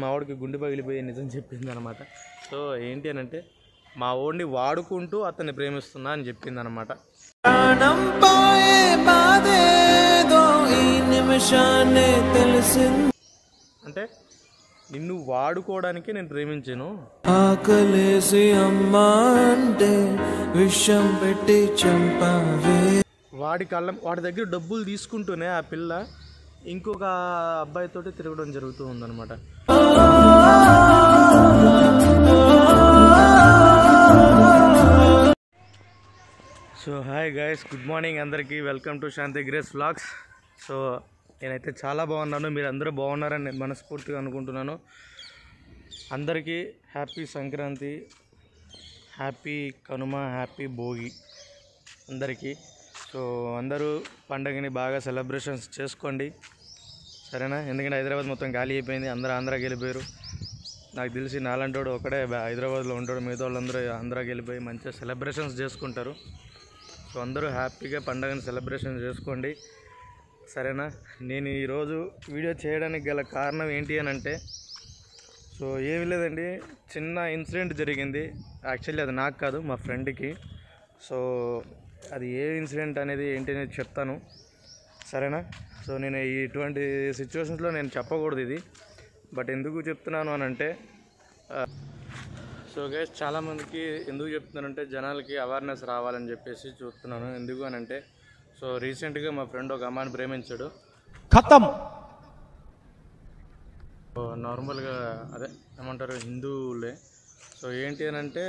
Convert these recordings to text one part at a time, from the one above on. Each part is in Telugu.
మా వాడికి గుండె పగిలిపోయి నిజం చెప్పింది అనమాట సో ఏంటి అని అంటే మా వాడిని వాడుకుంటూ అతన్ని ప్రేమిస్తున్నా అని చెప్పింది అనమాట అంటే నిన్ను వాడుకోవడానికి నేను ప్రేమించాను. ఆకలేసి అమ్మా అంటే విషం పెట్టి చంపావే. వాడి కళ్ళ వాడి దగ్గర డబ్బులు తీసుకుంటూనే ఆ పిల్ల ఇంకొక అబ్బాయితోటి తిరగడం జరుగుతూ ఉందన్నమాట. So hi guys good morning అందరికీ. Welcome to Shanti Grace vlogs so నేనైతే చాలా బాగున్నాను. మీరు అందరూ బాగున్నారని మనస్ఫూర్తిగా అనుకుంటున్నాను. అందరికీ happy Sankranti happy Kanuma happy Bhogi అందరికీ. సో అందరూ పండగని బాగా సెలబ్రేషన్స్ చేసుకోండి. సరేనా? ఎందుకంటే హైదరాబాద్ మొత్తం ఖాళీ అయిపోయింది అందరూ ఆంధ్రాకి వెళ్ళిపోయారు. నాకు తెలిసి నాలంటోడు ఒకడే హైదరాబాద్లో ఉంటాడు. మిగతా వాళ్ళందరూ ఆంధ్రాకి వెళ్ళిపోయి మంచిగా సెలబ్రేషన్స్ చేసుకుంటారు. సో అందరూ హ్యాపీగా పండగని సెలబ్రేషన్ చేసుకోండి. సరేనా? నేను ఈరోజు వీడియో చేయడానికి గల కారణం ఏంటి అని అంటే సో ఏమి లేదండి. చిన్న ఇన్సిడెంట్ జరిగింది. యాక్చువల్లీ అది నాకు కాదు మా ఫ్రెండ్కి. సో అది ఏ ఇన్సిడెంట్ అనేది ఏంటి అనేది చెప్తాను. సరేనా? సో నేను ఇటువంటి సిచ్యువేషన్స్లో నేను చెప్పకూడదు ఇది. బట్ ఎందుకు చెప్తున్నాను అని అంటే సో గైస్ చాలామందికి ఎందుకు చెప్తున్నానంటే జనాలకి అవేర్నెస్ రావాలని చెప్పేసి చూస్తున్నాను. ఎందుకు అని అంటే సో రీసెంట్గా మా ఫ్రెండ్ ఒక అమ్మాయిని ప్రేమించాడు. ఖతం! నార్మల్గా అదే ఏమంటారు హిందువులే. సో ఏంటి అని అంటే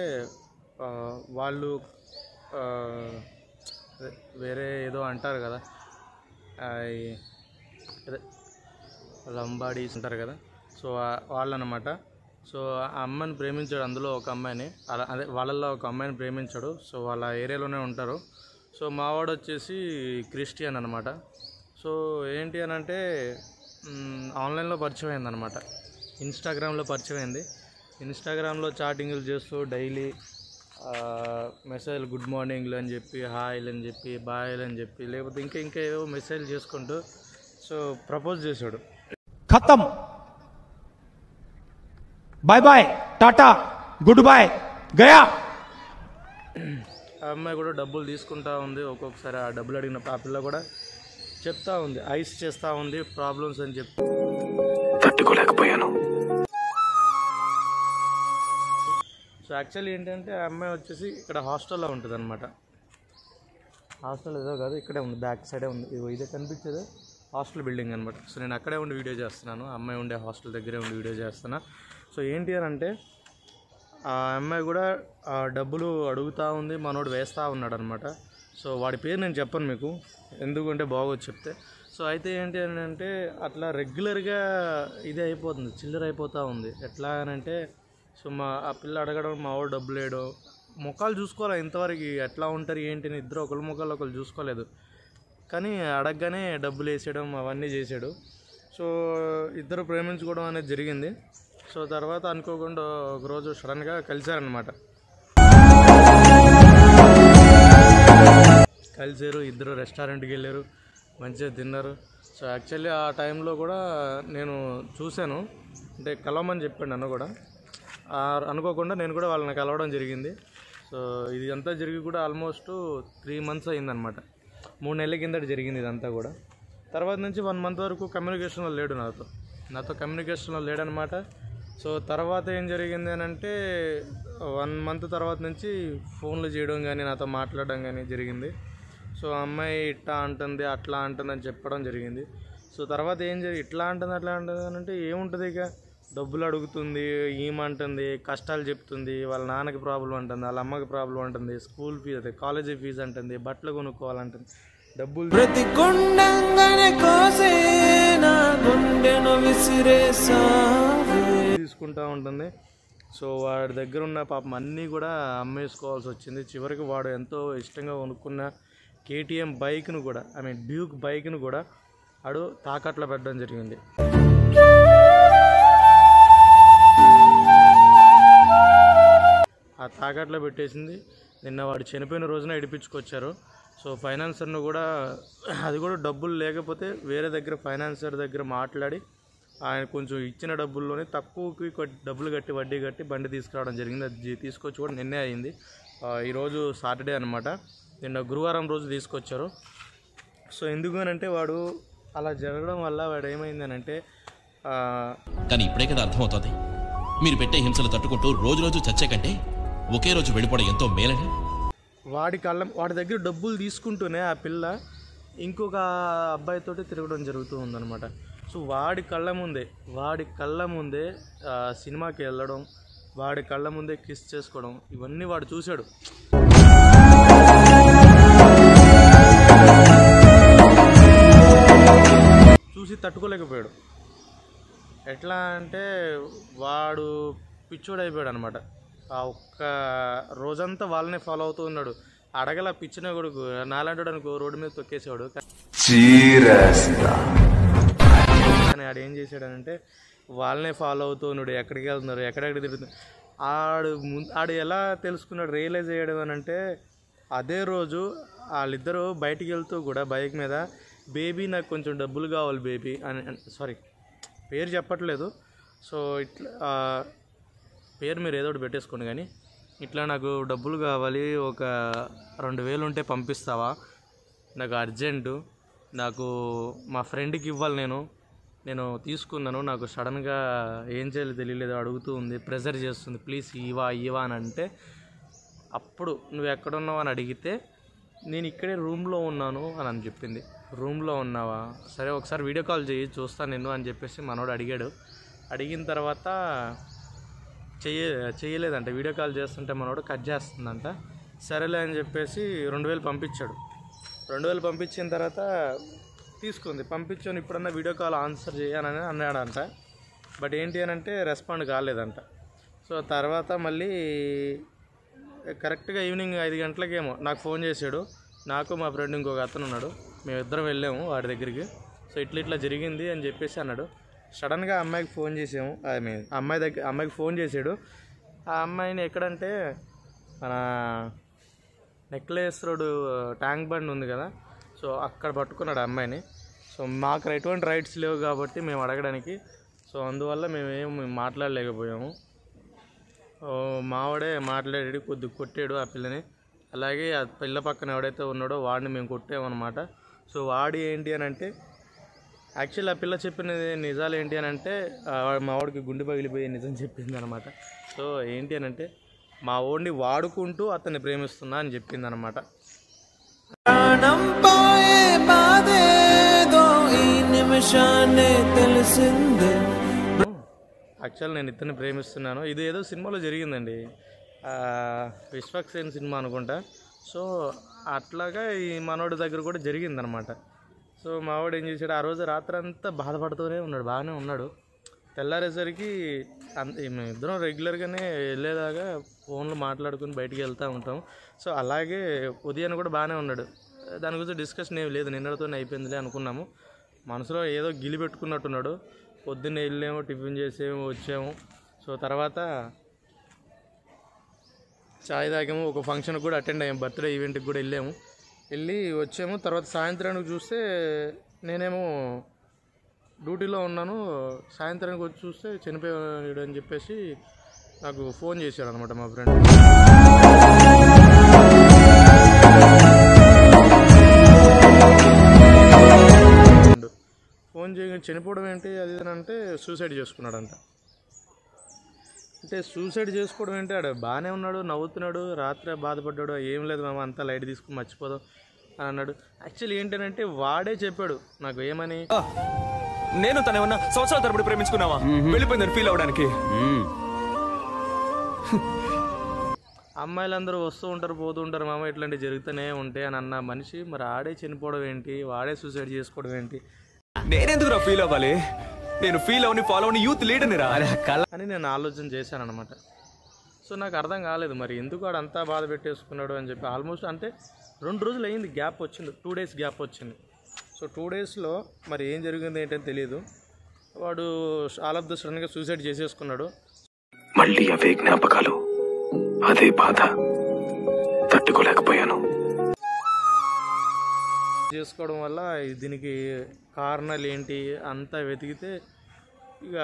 వాళ్ళు వేరే ఏదో అంటారు కదా. లంబాడీస్ అంటారు కదా. సో వాళ్ళనమాట. సో ఆ అమ్మాయిని ప్రేమించాడు అందులో ఒక అమ్మాయిని. అలా అదే వాళ్ళల్లో ఒక అమ్మాయిని ప్రేమించాడు. సో వాళ్ళ ఏరియాలోనే ఉంటారు. సో మావాడు వచ్చేసి క్రిస్టియన్ అనమాట సో ఏంటి అని అంటే ఆన్లైన్లో పరిచయం అయింది అనమాట ఇన్స్టాగ్రామ్లో పరిచయం అయింది ఇన్స్టాగ్రామ్లో చాటింగ్లు చేస్తూ డైలీ మెసేజ్లు గుడ్ మార్నింగ్లు అని చెప్పి హాయ్లు అని చెప్పి బాయ్లు అని చెప్పి లేకపోతే ఇంకా ఇంకా ఏవో మెసేజ్ చేసుకుంటూ సో ప్రపోజ్ చేశాడు. ఖతం. Bye bye Tata good bye గయా ఆ అమ్మాయి కూడా డబ్బులు తీసుకుంటా ఉంది ఒక్కొక్కసారి ఆ డబ్బులు అడిగిన ఆ పిల్ల కూడా చెప్తా ఉంది ఐస్ చేస్తూ ఉంది ప్రాబ్లమ్స్ అని చెప్పి. తట్టుకోలేకపోయాను. సో యాక్చువల్లీ ఏంటంటే ఆ అమ్మాయి వచ్చేసి ఇక్కడ హాస్టల్లో ఉంటుంది అనమాట హాస్టల్ ఏదో కాదు ఇక్కడే ఉంది బ్యాక్ సైడే ఉంది. ఇదిగో ఇదే కనిపించేది. హాస్టల్ బిల్డింగ్ అనమాట సో నేను అక్కడే ఉండి వీడియో చేస్తున్నాను. అమ్మాయి ఉండే హాస్టల్ దగ్గరే ఉండి వీడియో చేస్తున్నా. సో ఏంటి అని అంటే ఆ అమ్మాయి కూడా డబ్బులు అడుగుతూ ఉంది మనోడు వేస్తూ ఉన్నాడు అనమాట సో వాడి పేరు నేను చెప్పను మీకు ఎందుకంటే బాగోదు చెప్తే. సో అయితే ఏంటి అని అంటే అట్లా రెగ్యులర్గా ఇది అయిపోతుంది చిల్లర అయిపోతూ ఉంది. ఎట్లా అని అంటే సో మా ఆ పిల్ల అడగడం మా వాడు డబ్బులు లేడు. ముఖాలు చూసుకోవాలి ఇంతవరకు? ఎట్లా ఉంటారు ఏంటి అని ఇద్దరు ఒకరి ముఖాలు ఒకరు చూసుకోలేదు. కానీ అడగగానే డబ్బులు వేసేయడం అవన్నీ చేసాడు సో ఇద్దరు ప్రేమించుకోవడం అనేది జరిగింది. సో తర్వాత అనుకోకుండా ఒకరోజు సడన్గా కలిశారనమాట కలిసారు ఇద్దరు రెస్టారెంట్కి వెళ్ళారు మంచిగా తిన్నారు. సో యాక్చువల్లీ ఆ టైంలో కూడా నేను చూశాను. అంటే కలవమని చెప్పాడు నన్ను కూడా. అనుకోకుండా నేను కూడా వాళ్ళని కలవడం జరిగింది. సో ఇది అంతా జరిగి కూడా ఆల్మోస్ట్ త్రీ మంత్స్ అయిందనమాట మూడు నెలల కిందట జరిగింది ఇదంతా కూడా. తర్వాత నుంచి వన్ మంత్ వరకు కమ్యూనికేషన్లో లేడు నాతో. నాతో కమ్యూనికేషన్లో లేడనమాట సో తర్వాత ఏం జరిగింది అని అంటే వన్ మంత్ తర్వాత నుంచి ఫోన్లు చేయడం కానీ నాతో మాట్లాడడం కానీ జరిగింది. సో అమ్మాయి ఇట్లా అంటుంది అట్లా అంటుంది అని చెప్పడం జరిగింది. సో తర్వాత ఏం జరిగి ఇట్లా అంటుంది అట్లా అంటుంది అని అంటే ఏముంటుంది ఇక? డబ్బులు అడుగుతుంది ఏమంటుంది కష్టాలు చెప్తుంది వాళ్ళ నాన్నకి ప్రాబ్లం అంటుంది వాళ్ళ అమ్మకి ప్రాబ్లం అంటుంది స్కూల్ ఫీజు అదే కాలేజీ ఫీజు అంటుంది బట్టలు కొనుక్కోవాలంటుంది. డబ్బులు ప్రతి తీసుకుంటా ఉంటుంది. సో వాడి దగ్గర ఉన్న పాపం అన్నీ కూడా అమ్మేసుకోవాల్సి వచ్చింది. చివరికి వాడు ఎంతో ఇష్టంగా కొనుక్కున్న కేటీఎం బైక్ను కూడా ఐ మీన్ డ్యూక్ బైక్ను కూడా ఆడు తాకట్లో పెట్టడం జరిగింది. ఆ తాకట్లో పెట్టేసింది. నిన్న వాడు చనిపోయిన రోజున ఇడిపించుకొచ్చారు సో ఫైనాన్సర్ను కూడా అది కూడా డబ్బులు లేకపోతే వేరే దగ్గర ఫైనాన్సర్ దగ్గర మాట్లాడి ఆయన కొంచెం ఇచ్చిన డబ్బుల్లోనే తక్కువకి డబ్బులు కట్టి వడ్డీ కట్టి బండి తీసుకురావడం జరిగింది. అది తీసుకొచ్చి కూడా నిన్నే అయింది. ఈరోజు సాటర్డే అనమాట నిన్న గురువారం రోజు తీసుకొచ్చారు. సో ఎందుకు అని అంటే వాడు అలా జరగడం వల్ల వాడు ఏమైందనంటే అంటే కానీ ఇప్పుడే కదా అర్థమవుతుంది. మీరు పెట్టే హింసలు తట్టుకుంటూ రోజు రోజు చచ్చే కంటే ఒకే రోజు వెళ్ళిపోవడం ఎంతో మేలని? వాడి కళ్ళ వాడి దగ్గర డబ్బులు తీసుకుంటూనే ఆ పిల్ల ఇంకొక అబ్బాయితోటి తిరగడం జరుగుతూ ఉందన్నమాట. సో వాడి కళ్ళ ముందే వాడి కళ్ళ ముందే సినిమాకి వెళ్ళడం వాడి కళ్ళ ముందే కిస్ చేసుకోవడం ఇవన్నీ వాడు చూశాడు. చూసి తట్టుకోలేకపోయాడు. ఎట్లా అంటే వాడు పిచ్చోడైపోయాడు అనమాట ఆ ఒక్క రోజంతా వాళ్ళనే ఫాలో అవుతూ ఉన్నాడు. అడగల పిచ్చిన కొడుకు నాలాంటి అనుకో రోడ్డు మీద తొక్కేసేవాడు. కానీ ఆడు ఏం చేశాడనంటే వాళ్ళనే ఫాలో అవుతూ ఉన్నాడు. ఎక్కడికి వెళ్తున్నారు ఎక్కడెక్కడ తిరుగుతున్నారు. ఆడు ముందు ఆడు ఎలా తెలుసుకున్నాడు రియలైజ్ అయ్యాడు అని అంటే అదే రోజు వాళ్ళిద్దరూ బయటికి వెళ్తూ కూడా బైక్ మీద బేబీ నాకు కొంచెం డబ్బులు కావాలి బేబీ అని సారీ పేరు చెప్పట్లేదు. సో ఇట్లా పేరు మీరు ఏదో ఒకటి పెట్టేసుకోండి కానీ ఇట్లా నాకు డబ్బులు కావాలి ఒక రెండు వేలు ఉంటే పంపిస్తావా? నాకు అర్జెంటు. నాకు మా ఫ్రెండ్కి ఇవ్వాలి నేను. నేను తీసుకున్నాను. నాకు సడన్గా ఏం చేయాలో తెలియలేదు అడుగుతూ ఉంది ప్రెజర్ చేస్తుంది. ప్లీజ్ ఇవా ఇవా అని అంటే అప్పుడు నువ్వు ఎక్కడున్నావు అని అడిగితే నేను ఇక్కడే రూమ్లో ఉన్నాను అని అని చెప్పింది. రూమ్లో ఉన్నావా? సరే ఒకసారి వీడియో కాల్ చేయి చూస్తాను నేను అని చెప్పేసి మనోడు అడిగాడు. అడిగిన తర్వాత చెయ్య చేయలేదంట వీడియో కాల్ చేస్తుంటే మనోడు కట్ చేస్తుందంట. సరేలే అని చెప్పేసి రెండు వేలు పంపించాడు. రెండు వేలు పంపించిన తర్వాత తీసుకుంది. పంపించాను ఇప్పుడన్నా వీడియో కాల్ ఆన్సర్ చేయనని అన్నాడంట. బట్ ఏంటి అని అంటే రెస్పాండ్ కాలేదంట. సో తర్వాత మళ్ళీ కరెక్ట్గా ఈవినింగ్ ఐదు గంటలకేమో నాకు ఫోన్ చేశాడు. నాకు మా ఫ్రెండ్ ఇంకొక అతను ఉన్నాడు. మేమిద్దరం వెళ్ళాము వాడి దగ్గరికి. సో ఇట్లా ఇట్లా జరిగింది అని చెప్పేసి అన్నాడు. సడన్గా అమ్మాయికి ఫోన్ చేసాము. ఐ మీన్ అమ్మాయి దగ్గర అమ్మాయికి ఫోన్ చేశాడు ఆ అమ్మాయిని ఎక్కడంటే మన నెక్లెస్ రోడ్ ట్యాంక్ బండ్ ఉంది కదా సో అక్కడ పట్టుకున్నాడు ఆ అమ్మాయిని. సో మాకు ఎటువంటి రైట్స్ లేవు కాబట్టి మేము అడగడానికి. సో అందువల్ల మేము ఏం మాట్లాడలేకపోయాము. మావాడే మాట్లాడాడు కొద్ది కొట్టాడు ఆ పిల్లని. అలాగే ఆ పిల్ల పక్కన ఎవడైతే ఉన్నాడో వాడిని మేము కొట్టామన్నమాట. సో వాడి ఏంటి అని అంటే యాక్చువల్ ఆ పిల్ల చెప్పినది నిజాలు ఏంటి అని అంటే మా వాడికి గుండె పగిలిపోయి నిజం చెప్పింది అనమాట సో ఏంటి అని అంటే మా వాడిని వాడుకుంటూ అతన్ని ప్రేమిస్తున్నా అని చెప్పింది అనమాట యాక్చువల్ నేను ఇతన్ని ప్రేమిస్తున్నాను. ఇది ఏదో సినిమాలో జరిగిందండి. విశ్వక్సేన్ సినిమా అనుకుంటా. సో అట్లాగా ఈ మనోడి దగ్గర కూడా జరిగిందనమాట. సో మావాడు ఏం చేశాడు ఆ రోజు రాత్రి అంతా బాధపడుతూనే ఉన్నాడు బాగానే ఉన్నాడు. తెల్లారేసరికి అంత మేము ఇద్దరం రెగ్యులర్గానే వెళ్ళేదాకా ఫోన్లో మాట్లాడుకుని బయటికి వెళ్తూ ఉంటాం. సో అలాగే ఉదయాన్ని కూడా బాగానే ఉన్నాడు. దాని గురించి డిస్కషన్ ఏం లేదు నిన్నటితోనే అయిపోయిందిలే అనుకున్నాము. మనసులో ఏదో గిలి పెట్టుకున్నట్టున్నాడు. పొద్దున్నే వెళ్ళాము టిఫిన్ చేసేము వచ్చాము. సో తర్వాత చాయ్ తాగాము ఒక ఫంక్షన్ కూడా అటెండ్ అయ్యాము బర్త్డే ఈవెంట్కి కూడా వెళ్ళాము. వెళ్ళి వచ్చాము. తర్వాత సాయంత్రానికి చూస్తే నేనేమో డ్యూటీలో ఉన్నాను. సాయంత్రానికి వచ్చి చూస్తే చనిపోయాడు అని చెప్పేసి నాకు ఫోన్ చేశాడు అనమాట మా ఫ్రెండ్. ఫోన్ చేయగా చనిపోవడం ఏంటి అది అంటే సూసైడ్ చేసుకున్నాడంట. అంటే సూసైడ్ చేసుకోవడం ఏంటి? ఆడ బాగానే ఉన్నాడు నవ్వుతున్నాడు రాత్రి బాధపడ్డాడు ఏం లేదు మామ అంతా లైట్ తీసుకుని మర్చిపోదాం అని అన్నాడు. యాక్చువల్లీ ఏంటంటే వాడే చెప్పాడు నాకు ఏమని? నేను తన ఏమన్నా సంవత్సరాల తరబడి ప్రేమించుకున్నావా? వెళ్ళిపోయిందని ఫీల్ అవడానికి. అమ్మాయిలందరూ వస్తూ ఉంటారు పోతూ ఉంటారు మామ ఇట్లాంటివి జరుగుతూనే ఉంటాయి అని అన్న మనిషి మరి ఆడే చనిపోవడం ఏంటి? వాడే సూసైడ్ చేసుకోవడం ఏంటి? నేనెందుకురా ఫీల్ అవ్వాలి? నేను ఫీల్ అవని ఫాలో అవని యూత్ లీడర్ని రా. అని నేను ఆలోచన చేశాను అనమాట సో నాకు అర్థం కాలేదు మరి ఎందుకు వాడు అంతా బాధ పెట్టేసుకున్నాడు అని చెప్పి. ఆల్మోస్ట్ అంటే రెండు రోజులు అయింది గ్యాప్ వచ్చింది టూ డేస్ గ్యాప్ వచ్చింది. సో టూ డేస్లో మరి ఏం జరిగింది ఏంటని తెలియదు వాడు ఆల్ ఆఫ్ ద సడన్గా సూసైడ్ చేసేసుకున్నాడు. మళ్ళీ అవే జ్ఞాపకాలు అదే బాధ. తట్టుకోలేకపోయాను. చేసుకోవడం వల్ల దీనికి కారణాలు ఏంటి అంతా వెతికితే ఇక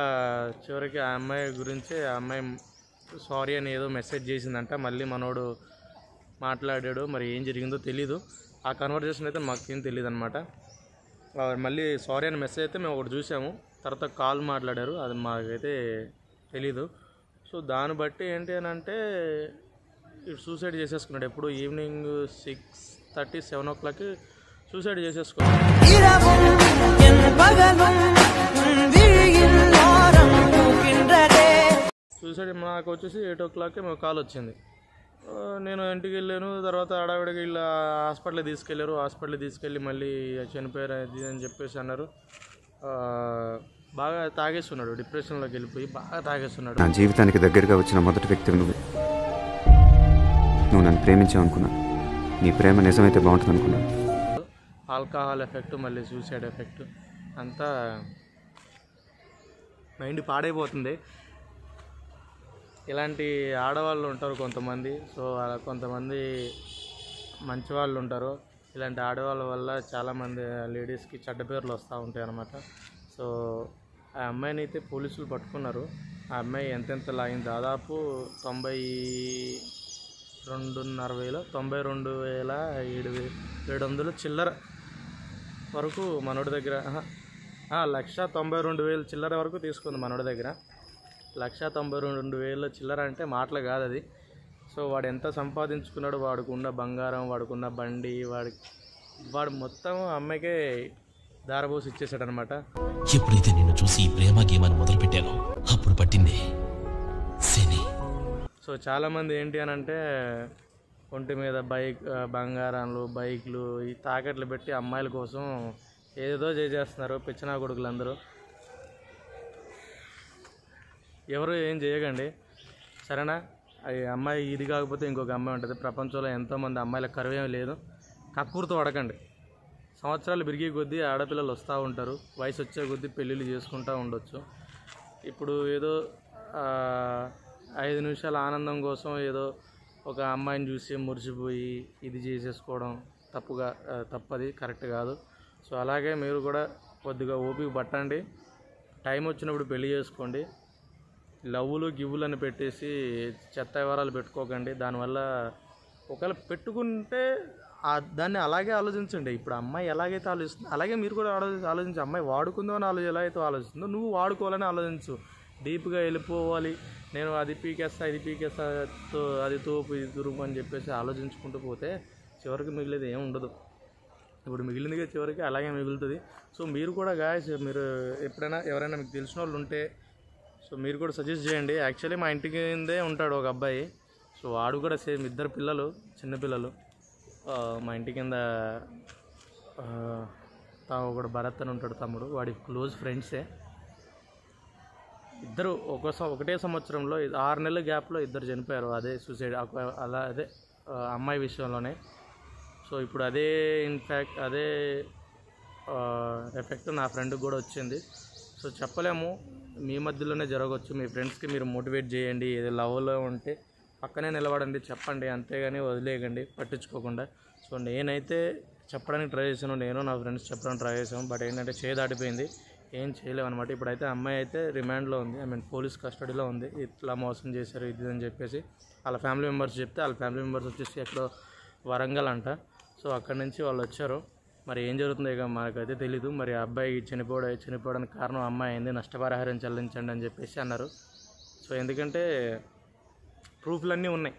చివరికి ఆ అమ్మాయి గురించి ఆ అమ్మాయి సారీ అని ఏదో మెసేజ్ చేసిందంట. మళ్ళీ మనోడు మాట్లాడాడు. మరి ఏం జరిగిందో తెలీదు. ఆ కన్వర్జేషన్ అయితే మాకేం తెలియదు అనమాట మళ్ళీ సారీ అని మెసేజ్ అయితే మేము ఒకటి చూసాము. తర్వాత కాల్ మాట్లాడారు. అది మాకైతే తెలీదు. సో దాన్ని బట్టి ఏంటి అని అంటే సూసైడ్ చేసేసుకున్నాడు. ఎప్పుడు evening six thirty seven o క్లాక్కి సూసైడ్ చేసేసుకో. సూసైడ్ నాకు వచ్చేసి ఎయిట్ ఓ క్లాక్కి మాకు కాల్ వచ్చింది. నేను ఇంటికి వెళ్ళాను తర్వాత ఆడావిడకి వీళ్ళు హాస్పిటల్కి తీసుకెళ్ళారు. హాస్పిటల్కి తీసుకెళ్ళి మళ్ళీ చనిపోయారు అది అని చెప్పేసి అన్నారు. బాగా తాగేస్తున్నాడు డిప్రెషన్లోకి వెళ్ళిపోయి బాగా తాగేస్తున్నాడు. నా జీవితానికి దగ్గరగా వచ్చిన మొదటి వ్యక్తి నువ్వు. నువ్వు నన్ను ప్రేమించావు అనుకున్నా నీ ప్రేమ నిజమైతే బాగుంటుంది అనుకున్నాను ఆల్కహాల్ ఎఫెక్ట్ మళ్ళీ సూసైడ్ ఎఫెక్ట్ అంతా మైండ్ పాడైపోతుంది. ఇలాంటి ఆడవాళ్ళు ఉంటారు కొంతమంది. సో అలా కొంతమంది మంచి వాళ్ళు ఉంటారు. ఇలాంటి ఆడవాళ్ళ వల్ల చాలామంది లేడీస్కి చెడ్డ పేర్లు వస్తూ ఉంటాయి అన్నమాట. సో ఆ అమ్మాయిని అయితే పోలీసులు పట్టుకున్నారు. ఆ అమ్మాయి ఎంతెంత లాగింది దాదాపు తొంభై రెండున్నర వేలు తొంభై రెండు వేల ఏడు వే ఏడు వందలు చిల్లర వరకు మనోడి దగ్గర లక్ష తొంభై రెండు వేలు చిల్లర వరకు తీసుకుంది మనోడి దగ్గర. లక్ష తొంభై రెండు వేల చిల్లర అంటే మాటలు కాదు అది. సో వాడు ఎంత సంపాదించుకున్నాడు వాడుకున్న బంగారం వాడుకున్న బండి వాడి వాడు మొత్తం అమ్మాయికే దారబోసి ఇచ్చేసాడు అనమాట ఎప్పుడైతే నిన్ను చూసి ప్రేమ గేమాన్ని మొదలుపెట్టానో అప్పుడు పట్టింది సో చాలామంది ఏంటి అని అంటే ఒంటి మీద బైక్ బంగారాలు బైక్లు ఈ తాకట్లు పెట్టి అమ్మాయిల కోసం ఏదో చేసేస్తున్నారు కొడుకులు కొడుకులందరూ. ఎవరు ఏం చేయకండి. సరేనా? ఈ అమ్మాయి ఇది కాకపోతే ఇంకొక అమ్మాయి ఉంటుంది. ప్రపంచంలో ఎంతోమంది అమ్మాయిల కరువేం లేదు. కక్కుర్తో అడకండి సంవత్సరాలు పెరిగే కొద్దీ ఆడపిల్లలు వస్తూ ఉంటారు. వయసు వచ్చే కొద్దీ పెళ్ళిళ్ళు చేసుకుంటూ ఉండొచ్చు. ఇప్పుడు ఏదో ఐదు నిమిషాల ఆనందం కోసం ఏదో ఒక అమ్మాయిని చూసి మురిసిపోయి ఇది చేసేసుకోవడం తప్పుగా తప్పది కరెక్ట్ కాదు. సో అలాగే మీరు కూడా కొద్దిగా ఓపిక పట్టండి. టైం వచ్చినప్పుడు పెళ్ళి చేసుకోండి. లవ్వులు గివ్వులు అని పెట్టేసి చెత్త వివరాలు పెట్టుకోకండి. దానివల్ల ఒకవేళ పెట్టుకుంటే దాన్ని అలాగే ఆలోచించండి. ఇప్పుడు అమ్మాయి ఎలాగైతే ఆలోచిస్తుంది అలాగే మీరు కూడా ఆలోచించి ఆలోచించి అమ్మాయి వాడుకుందో అని ఆలోచి ఎలా అయితే ఆలోచిస్తుందో నువ్వు వాడుకోవాలని ఆలోచించు. డీప్గా వెళ్ళిపోవాలి. నేను అది పీకేస్తా ఇది పీకేస్తా తో అది తోపు ఇది తురుపు అని చెప్పేసి ఆలోచించుకుంటూ పోతే చివరికి మిగిలేది ఏం ఉండదు. ఇప్పుడు మిగిలిందిగా చివరికి అలాగే మిగులుతుంది. సో మీరు కూడా గాయస్ మీరు ఎప్పుడైనా ఎవరైనా మీకు తెలిసిన వాళ్ళు ఉంటే సో మీరు కూడా సజెస్ట్ చేయండి. యాక్చువల్లీ మా ఇంటి కిందే ఉంటాడు ఒక అబ్బాయి. సో వాడు కూడా సేమ్ ఇద్దరు పిల్లలు చిన్నపిల్లలు మా ఇంటి కింద తా ఒకడు భరత్ అని ఉంటాడు తమ్ముడు. వాడి క్లోజ్ ఫ్రెండ్సే ఇద్దరు ఒక ఒకటే సంవత్సరంలో ఆరు నెలల గ్యాప్లో ఇద్దరు చనిపోయారు. అదే సూసైడ్ అలా అదే అమ్మాయి విషయంలోనే. సో ఇప్పుడు అదే ఇన్ఫ్యాక్ట్ అదే ఎఫెక్ట్ నా ఫ్రెండ్కి కూడా వచ్చింది. సో చెప్పలేము. మీ మధ్యలోనే జరగవచ్చు మీ ఫ్రెండ్స్కి మీరు మోటివేట్ చేయండి. ఏదో లవ్లో ఉంటే పక్కనే నిలబడండి చెప్పండి. అంతేగాని వదిలేయకండి పట్టించుకోకుండా. సో నేనైతే చెప్పడానికి ట్రై చేశాను. నేను నా ఫ్రెండ్స్ చెప్పడానికి ట్రై చేశాను బట్ ఏంటంటే చేయి దాటిపోయింది. ఏం చేయలేము అనమాట ఇప్పుడైతే అమ్మాయి అయితే రిమాండ్లో ఉంది. ఐ మీన్ పోలీస్ కస్టడీలో ఉంది. ఇట్లా మోసం చేశారు ఇది అని చెప్పేసి వాళ్ళ ఫ్యామిలీ మెంబర్స్ చెప్తే వాళ్ళ ఫ్యామిలీ మెంబర్స్ వచ్చేసి ఎక్కడో వరంగల్ అంట. సో అక్కడి నుంచి వాళ్ళు వచ్చారు. మరి ఏం జరుగుతుందో ఇక మనకైతే తెలీదు. మరి ఆ అబ్బాయి చనిపోవడం చనిపోవడానికి కారణం అమ్మాయి అయింది. నష్టపరిహారం చెల్లించండి అని చెప్పేసి అన్నారు. సో ఎందుకంటే ప్రూఫ్లన్నీ ఉన్నాయి.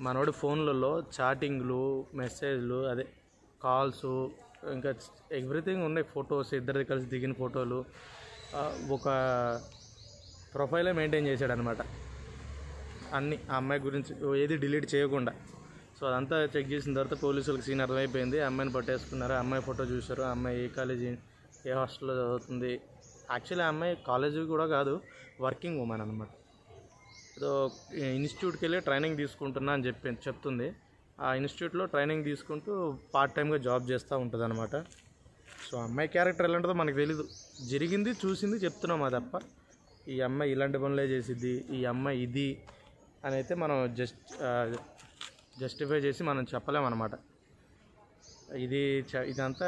మనోడి ఫోన్లలో చాటింగ్లు మెసేజ్లు అదే కాల్స్ ఇంకా ఎవ్రీథింగ్ ఉన్నాయి ఫొటోస్ ఇద్దరిది కలిసి దిగిన ఫోటోలు. ఒక ప్రొఫైలే మెయింటైన్ చేశాడు అనమాట అన్ని ఆ అమ్మాయి గురించి ఏది డిలీట్ చేయకుండా. సో అదంతా చెక్ చేసిన తర్వాత పోలీసులకు సీన్ అర్థమైపోయింది. అమ్మాయిని పట్టేసుకున్నారు. ఆ అమ్మాయి ఫోటో చూశారు. అమ్మాయి ఏ కాలేజీ ఏ హాస్టల్లో చదువుతుంది. యాక్చువల్లీ ఆ అమ్మాయి కాలేజీ కూడా కాదు వర్కింగ్ ఉమెన్ అనమాట ఏదో ఇన్స్టిట్యూట్కి వెళ్ళి ట్రైనింగ్ తీసుకుంటున్నా అని చెప్పి చెప్తుంది. ఆ ఇన్స్టిట్యూట్లో ట్రైనింగ్ తీసుకుంటూ పార్ట్ టైంగా జాబ్ చేస్తూ ఉంటుంది అనమాట సో అమ్మాయి క్యారెక్టర్ ఎలాంటిదో మనకు తెలీదు. జరిగింది చూసింది చెప్తున్నాం అది తప్ప. ఈ అమ్మాయి ఇలాంటి పనులే చేసిద్ది ఈ అమ్మాయి ఇది అని అయితే మనం జస్ట్ జస్టిఫై చేసి మనం చెప్పలేమన్నమాట. ఇది చ- ఇదంతా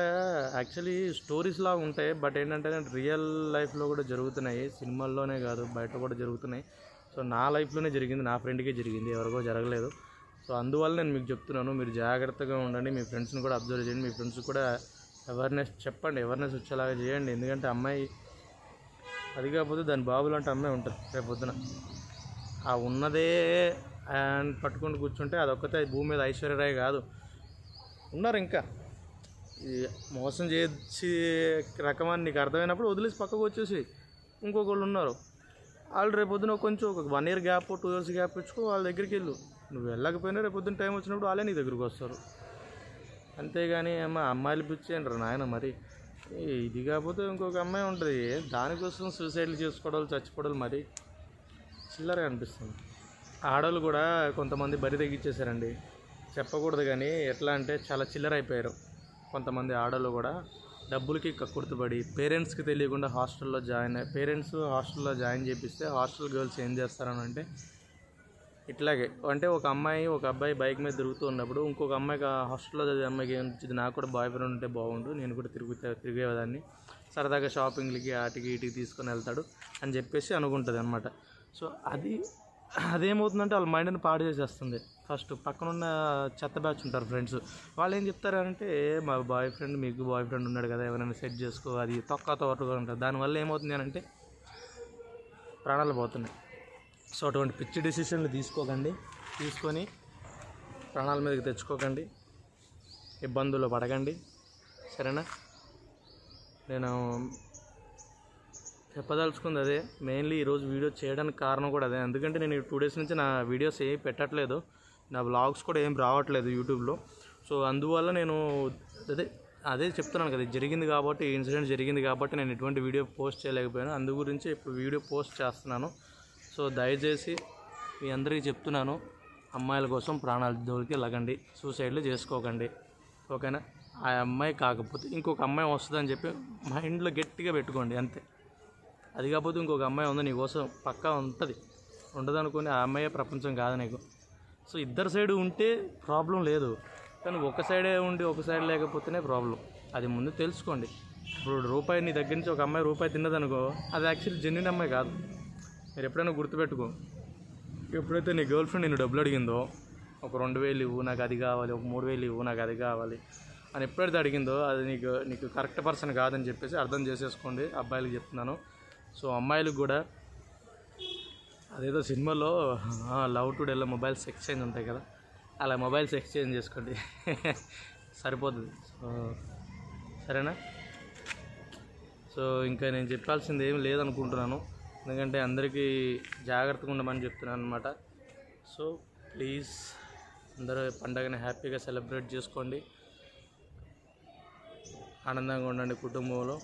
యాక్చువల్లీ స్టోరీస్ లాగా ఉంటాయి బట్ ఏంటంటే రియల్ లైఫ్లో కూడా జరుగుతున్నాయి. సినిమాల్లోనే కాదు బయట కూడా జరుగుతున్నాయి. సో నా లైఫ్లోనే జరిగింది నా ఫ్రెండ్కే జరిగింది ఎవరికో జరగలేదు. సో అందువల్ల నేను మీకు చెప్తున్నాను మీరు జాగ్రత్తగా ఉండండి మీ ఫ్రెండ్స్ని కూడా అబ్జర్వ్ చేయండి మీ ఫ్రెండ్స్ కూడా అవేర్నెస్ చెప్పండి అవేర్నెస్ వచ్చేలాగా చేయండి. ఎందుకంటే అమ్మాయి అది కాకపోతే దాని బాబు లాంటి అమ్మాయి ఉంటుంది రేపు పొద్దున. ఆ ఉన్నదే అండ్ పట్టుకొని కూర్చుంటే అదొక్కతే భూమి మీద ఐశ్వర్యరాయ్ కాదు. ఉన్నారు ఇంకా. ఈ మోసం చేసి రకమని నీకు అర్థమైనప్పుడు వదిలేసి పక్కకు వచ్చేసి ఇంకొకళ్ళు ఉన్నారు. వాళ్ళు రేపు పొద్దున కొంచెం ఒక one year gap two years gap ఇచ్చుకో వాళ్ళ దగ్గరికి వెళ్ళు. నువ్వు వెళ్ళకపోయినా రేపు పొద్దున టైం వచ్చినప్పుడు వాళ్ళే నీ దగ్గరికి వస్తారు. అంతేగాని అమ్మ అమ్మాయిలు పిచ్చేయండి నాయన మరి. ఇది కాకపోతే ఇంకొక అమ్మాయి ఉంటుంది. దానికోసం సూసైడ్లు చేసుకోవడాలు చచ్చిపోవడాలు మరి. చిల్లరగా అనిపిస్తుంది. ఆడవాళ్ళు కూడా కొంతమంది బరి తగ్గించేశారండి చెప్పకూడదు కానీ ఎట్లా అంటే చాలా చిల్లర అయిపోయారు. కొంతమంది ఆడవాళ్ళు కూడా డబ్బులకి కక్కుర్తుపడి పేరెంట్స్కి తెలియకుండా హాస్టల్లో జాయిన్ పేరెంట్స్ హాస్టల్లో జాయిన్ చేపిస్తే హాస్టల్ గర్ల్స్ ఏం చేస్తారని అంటే ఇట్లాగే. అంటే ఒక అమ్మాయి ఒక అబ్బాయి బైక్ మీద తిరుగుతూ ఉన్నప్పుడు ఇంకొక అమ్మాయికి హాస్టల్లో చదివే అమ్మాయికి ఏమనిపించింది నాకు కూడా బాయ్ ఫ్రెండ్ ఉంటే బాగుండు నేను కూడా తిరుగుతా తిరిగేదాన్ని. సరదాగా షాపింగ్లకి ఆటికి ఇటుకి తీసుకొని వెళ్తాడు అని చెప్పేసి అనుకుంటుంది అనమాట సో అది అదేమవుతుందంటే వాళ్ళ మైండ్ని పాడు చేసేస్తుంది. ఫస్ట్ పక్కనున్న చెత్త బ్యాచ్ ఉంటారు ఫ్రెండ్స్. వాళ్ళు ఏం చెప్తారంటే మా బాయ్ ఫ్రెండ్ మీకు బాయ్ ఫ్రెండ్ ఉన్నాడు కదా ఎవరైనా సెట్ చేసుకో అది తొక్క తోటగా ఉంటుంది. దానివల్ల ఏమవుతుంది అని అంటే ప్రాణాలు పోతున్నాయి. సో అటువంటి పిచ్చి డెసిషన్లు తీసుకోకండి. తీసుకొని ప్రాణాల మీదకి తెచ్చుకోకండి. ఇబ్బందులు పడకండి. సరేనా? నేను చెప్పదలుచుకుంది అదే. మెయిన్లీ ఈరోజు వీడియో చేయడానికి కారణం కూడా అదే. ఎందుకంటే నేను టూ డేస్ నుంచి నా వీడియోస్ ఏం పెట్టట్లేదు. నా బ్లాగ్స్ కూడా ఏం రావట్లేదు యూట్యూబ్లో. సో అందువల్ల నేను అదే అదే చెప్తున్నాను కదా జరిగింది కాబట్టి ఇన్సిడెంట్ జరిగింది కాబట్టి నేను ఎటువంటి వీడియో పోస్ట్ చేయలేకపోయాను. అందు గురించి ఇప్పుడు వీడియో పోస్ట్ చేస్తున్నాను. సో దయచేసి మీ అందరికీ చెప్తున్నాను అమ్మాయిల కోసం ప్రాణాలు జోలికి లగండి సూసైడ్లు చేసుకోకండి ఓకేనా? ఆ అమ్మాయి కాకపోతే ఇంకొక అమ్మాయి వస్తుందని చెప్పి మైండ్లో గట్టిగా పెట్టుకోండి అంతే. అది కాకపోతే ఇంకొక అమ్మాయి ఉంది నీకోసం పక్కా ఉంటుంది. ఉండదనుకుని ఆ అమ్మాయే ప్రపంచం కాదు నీకు. సో ఇద్దరు సైడ్ ఉంటే ప్రాబ్లం లేదు కానీ ఒక సైడే ఉండి ఒక సైడ్ లేకపోతేనే ప్రాబ్లం అది ముందు తెలుసుకోండి. ఇప్పుడు రూపాయి నీ దగ్గర నుంచి ఒక అమ్మాయి రూపాయి తిన్నదనుకో అది యాక్చువల్లీ జెన్యున్ అమ్మాయి కాదు. మీరు ఎప్పుడైనా గుర్తుపెట్టుకో. ఎప్పుడైతే నీ గర్ల్ ఫ్రెండ్ నేను డబ్బులు అడిగిందో ఒక రెండు వేలు ఇవ్వు నాకు అది కావాలి ఒక మూడు వేలు ఇవ్వు నాకు అది కావాలి అని ఎప్పుడైతే అడిగిందో అది నీకు నీకు కరెక్ట్ పర్సన్ కాదని చెప్పేసి అర్థం చేసేసుకోండి అబ్బాయిలకు చెప్తున్నాను. సో అమ్మాయిలకు కూడా అదేదో సినిమాలో లవ్ టుడేలో మొబైల్స్ ఎక్స్చేంజ్ ఉంటాయి కదా అలా మొబైల్స్ ఎక్స్చేంజ్ చేసుకోండి. సరిపోతుంది. సో సరేనా? సో ఇంకా నేను చెప్పాల్సింది ఏం లేదనుకుంటున్నాను. ఎందుకంటే అందరికీ జాగ్రత్తగా ఉండమని చెప్తున్నాను అనమాట సో ప్లీజ్ అందరూ పండగని హ్యాపీగా సెలబ్రేట్ చేసుకోండి. ఆనందంగా ఉండండి కుటుంబంలో.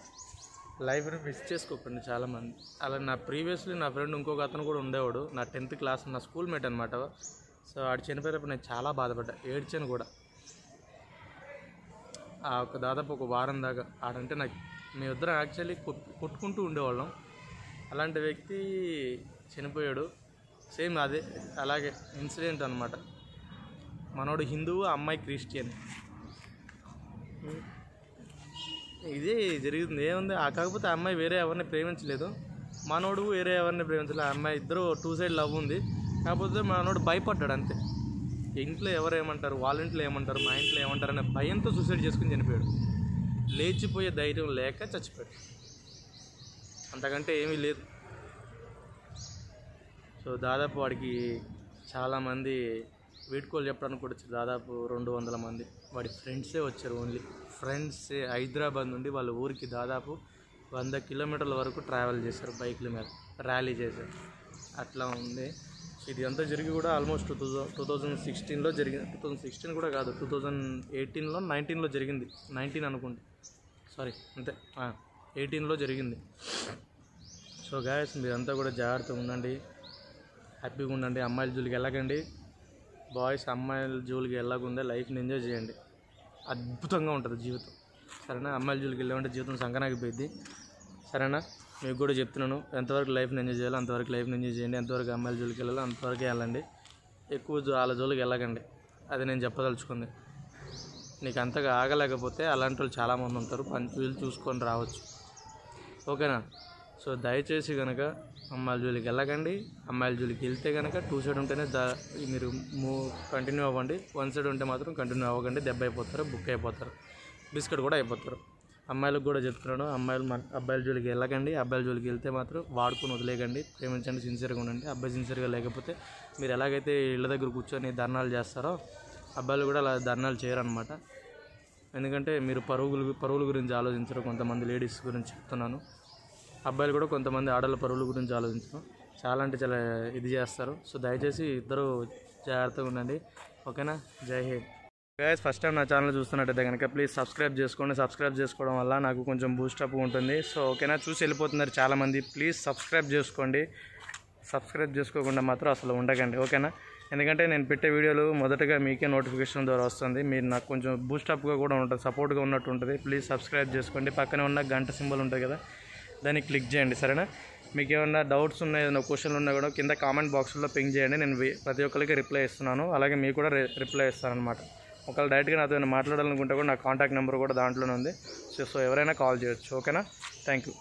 లైఫ్ని మిస్ చేసుకోకండి చాలామంది. అలా నా ప్రీవియస్లీ నా ఫ్రెండ్ ఇంకొక అతను కూడా ఉండేవాడు. నా టెన్త్ క్లాస్ నా స్కూల్ మేట్ అనమాట సో ఆడు చనిపోయినప్పుడు నేను చాలా బాధపడ్డా. ఏడ్చాను కూడా. ఆ ఒక దాదాపు ఒక వారం దాకా. ఆడంటే నాకు మేమిద్దరం యాక్చువల్లీ కొట్టుకుంటూ ఉండేవాళ్ళం. అలాంటి వ్యక్తి చనిపోయాడు. సేమ్ అదే అలాగే ఇన్సిడెంట్ అనమాట మనోడు హిందువు ఆ అమ్మాయి క్రిస్టియన్. ఇదే జరుగుతుంది ఏముంది? ఆ కాకపోతే ఆ అమ్మాయి వేరే ఎవరిని ప్రేమించలేదు. మనోడు వేరే ఎవరిని ప్రేమించలేదు. ఆ అమ్మాయి ఇద్దరు టూ సైడ్ లవ్ ఉంది. కాకపోతే మనోడు భయపడ్డాడు అంతే. ఇంట్లో ఎవరు ఏమంటారు? వాళ్ళ ఇంట్లో ఏమంటారు? మా ఇంట్లో ఏమంటారు? అనే భయంతో సూసైడ్ చేసుకుని చనిపోయాడు. లేచిపోయే ధైర్యం లేక చచ్చిపోయాడు. అంతకంటే ఏమీ లేదు. సో దాదాపు వాడికి చాలామంది వీడ్కోలు చెప్పడానికి కూడా వచ్చారు. దాదాపు రెండు వందల మంది. వాడి ఫ్రెండ్సే వచ్చారు ఓన్లీ ఫ్రెండ్సే హైదరాబాద్ నుండి వాళ్ళ ఊరికి దాదాపు వంద కిలోమీటర్ల వరకు ట్రావెల్ చేశారు బైక్ల మీద. ర్యాలీ చేశారు. అట్లా ఉంది. ఇది అంతా జరిగి కూడా almost two thousand two thousand సిక్స్టీన్లో జరిగింది టూ థౌజండ్ సిక్స్టీన్ కూడా కాదు టూ థౌజండ్ ఎయిటీన్లో నైన్టీన్లో జరిగింది. నైన్టీన్ అనుకోండి సారీ అంతే. ఎయిటీన్లో జరిగింది. సో గాయస్ మీరంతా కూడా జాగ్రత్తగా ఉండండి. హ్యాపీగా ఉండండి. అమ్మాయిల జూలికి వెళ్ళకండి. బాయ్స్ అమ్మాయిల జూలికి వెళ్ళకుండా లైఫ్ని ఎంజాయ్ చేయండి. అద్భుతంగా ఉంటుంది జీవితం. సరేనా? అమ్మాయిల జూలికి వెళ్ళామంటే జీవితం సంకనాగిపోయింది సరేనా? మీకు కూడా చెప్తున్నాను. ఎంతవరకు లైఫ్ని ఎంజాయ్ చేయాలో అంతవరకు లైఫ్ని ఎంజాయ్ చేయండి. ఎంతవరకు అమ్మాయిల జోలికి వెళ్ళాలో అంతవరకు వెళ్ళండి. ఎక్కువ జో- వాళ్ళ జోలికి వెళ్ళకండి. అది నేను చెప్పదలుచుకుంది. నీకు అంతగా ఆగలేకపోతే అలాంటి వాళ్ళు చాలామంది ఉంటారు. పని వీళ్ళు చూసుకొని రావచ్చు. ఓకేనా? సో దయచేసి కనుక అమ్మాయిల జోలికి వెళ్ళకండి. అమ్మాయిల జోలికి వెళ్తే కనుక టూ సైడ్ ఉంటేనే దా మీరు మూ కంటిన్యూ అవ్వండి. వన్ సైడ్ ఉంటే మాత్రం కంటిన్యూ అవ్వకండి. దెబ్బ అయిపోతారు బుక్ అయిపోతారు బిస్కెట్ కూడా అయిపోతారు. అమ్మాయిలకు కూడా చెప్తున్నాను అమ్మాయిలు మన అబ్బాయిల జోలికి వెళ్ళకండి. అబ్బాయిల జోలికి వెళ్తే మాత్రం వాడుకొని వదిలేయకండి. ప్రేమించండి సిన్సియర్గా ఉండండి. అబ్బాయి సిన్సియర్గా లేకపోతే మీరు ఎలాగైతే ఇళ్ళ దగ్గర కూర్చొని ధర్నాలు చేస్తారో అబ్బాయిలు కూడా అలా ధర్నాలు చేయరనమాట ఎందుకంటే మీరు పరుగులు పరుగుల గురించి ఆలోచించరు. కొంతమంది లేడీస్ గురించి చెప్తున్నాను. అబ్బాయిలు కూడా కొంతమంది ఆడల పరువుల గురించి ఆలోచించడం. చాలా అంటే చాలా ఇది చేస్తారు. సో దయచేసి ఇద్దరు జాగ్రత్తగా ఉండండి. ఓకేనా? Jai Hind. Guys first time నా ఛానల్ చూస్తున్నట్టయితే కనుక ప్లీజ్ సబ్స్క్రైబ్ చేసుకోండి. సబ్స్క్రైబ్ చేసుకోవడం వల్ల నాకు కొంచెం బూస్టప్ ఉంటుంది. సో ఓకేనా? చూసి వెళ్ళిపోతున్నారు చాలామంది. ప్లీజ్ సబ్స్క్రైబ్ చేసుకోండి. సబ్స్క్రైబ్ చేసుకోకుండా మాత్రం అసలు ఉండకండి. ఓకేనా? ఎందుకంటే నేను పెట్టే వీడియోలు మొదటగా మీకే నోటిఫికేషన్ ద్వారా వస్తుంది. మీరు నాకు కొంచెం బూస్టప్గా కూడా ఉంటుంది. సపోర్ట్గా ఉన్నట్టు ఉంటుంది. ప్లీజ్ సబ్స్క్రైబ్ చేసుకోండి. పక్కనే ఉన్న గంట సింబల్ ఉంటుంది కదా. దాన్ని క్లిక్ చేయండి సరేనా? మీకు ఏమైనా డౌట్స్ ఉన్నాయి ఏదైనా క్వశ్చన్లు ఉన్నా కూడా కింద కామెంట్ బాక్స్లో పింక్ చేయండి. నేను ప్రతి ఒక్కరికి రిప్లై ఇస్తున్నాను. అలాగే మీకు కూడా రి- రిప్లై ఇస్తాను అనమాట ఒకవేళ డైరెక్ట్గా నాతో మాట్లాడాలనుకుంటే కూడా నా కాంటాక్ట్ నెంబర్ కూడా దాంట్లోనే ఉంది. సో సో ఎవరైనా కాల్ చేయొచ్చు ఓకేనా? Thank you